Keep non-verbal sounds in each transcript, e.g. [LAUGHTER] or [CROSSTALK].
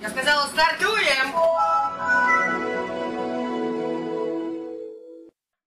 Я сказала, стартуем!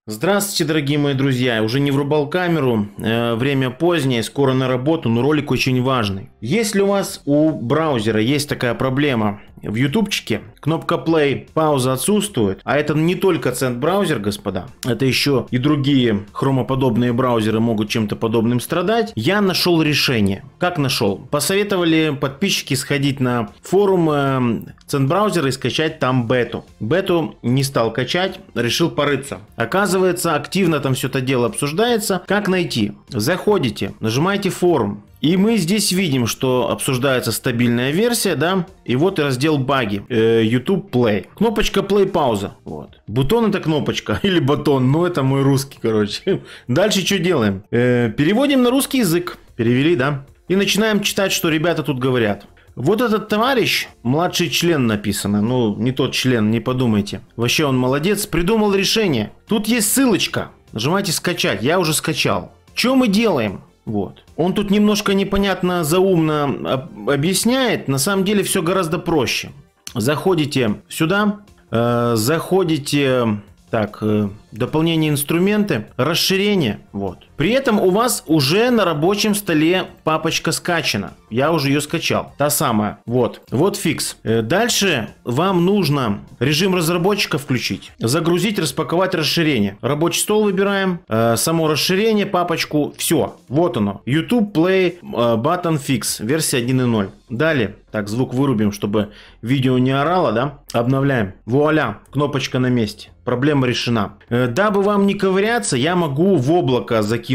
Здравствуйте, дорогие мои друзья. Уже не врубал камеру, э, время позднее, скоро на работу, но ролик очень важный. Если у вас у браузера есть такая проблема, в ютубчике кнопка play, пауза отсутствует, а это не только цент браузер, господа, это еще и другие хромоподобные браузеры могут чем-то подобным страдать, я нашел решение. Как нашел? Посоветовали подписчики сходить на форум э, цент браузера и скачать там бету. Бету не стал качать, решил порыться. Оказывается, активно там все это дело обсуждается. Как найти? Заходите, нажимаете форум, и мы здесь видим, что обсуждается стабильная версия, да, и вот раздел баги, э, YouTube Play. Кнопочка Play пауза, вот. Бутон это кнопочка, [LAUGHS] или батон, ну это мой русский, короче. [LAUGHS] Дальше что делаем? Э, переводим на русский язык, перевели, да, и начинаем читать, что ребята тут говорят. Вот этот товарищ, младший член написано, ну не тот член, не подумайте. Вообще он молодец, придумал решение. Тут есть ссылочка, нажимайте скачать, я уже скачал. Что мы делаем? Вот. Он тут немножко непонятно заумно объясняет. На самом деле все гораздо проще. Заходите сюда, э, заходите так, э, дополнение инструменты, расширение, вот. При этом у вас уже на рабочем столе папочка скачана. Я уже ее скачал. Та самая. Вот. Вот фикс. Э, дальше вам нужно режим разработчика включить. Загрузить, распаковать расширение. Рабочий стол выбираем. Э, само расширение, папочку. Все. Вот оно. YouTube Play Button Fix. Версия 1.0. Далее. Так, звук вырубим, чтобы видео не орало, да? Обновляем. Вуаля. Кнопочка на месте. Проблема решена. Э, дабы вам не ковыряться, я могу в облако закинуть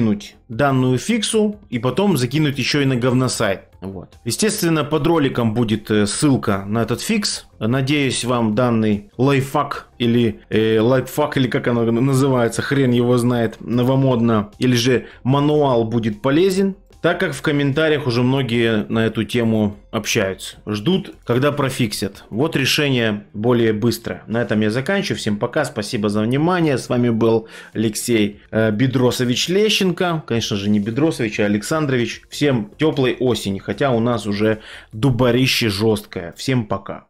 данную фиксу и потом закинуть еще и на говносайт. Вот. Естественно, под роликом будет э, ссылка на этот фикс. Надеюсь, вам данный лайфхак или э, лайфхак, или как оно называется, хрен его знает, новомодно, или же мануал будет полезен так как в комментариях уже многие на эту тему общаются. Ждут, когда профиксят. Вот решение более быстрое. На этом я заканчиваю. Всем пока, спасибо за внимание. С вами был Алексей э, Бедросович Лещенко. Конечно же не Бедросович, а Александрович. Всем теплой осени, хотя у нас уже дубарище жесткое. Всем пока.